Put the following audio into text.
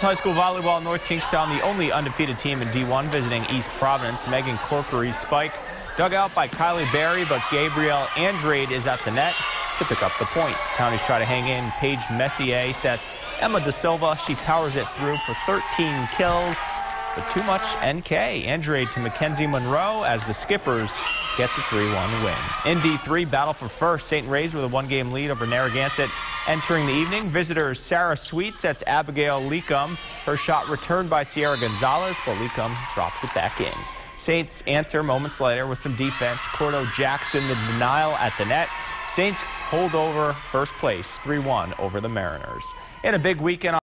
High school volleyball, North Kingstown, the only undefeated team in D1 visiting East Providence. Megan Corkery's spike dug out by Kylie Berry, but Gabrielle Andrade is at the net to pick up the point. Townies try to hang in. Paige Messier sets Emma De Silva. She powers it through for 13 kills. But too much NK. Andrade to Mackenzie Monroe as the Skippers get the 3-1 win. In D3, battle for first. St. Ray's with a one-game lead over Narragansett. Entering the evening, visitors Sarah Sweet sets Abigail Leacom. Her shot returned by Sierra Gonzalez, but Leacom drops it back in. Saints answer moments later with some defense. Cordo Jackson, the denial at the net. Saints hold over first place, 3-1 over the Mariners. In a big weekend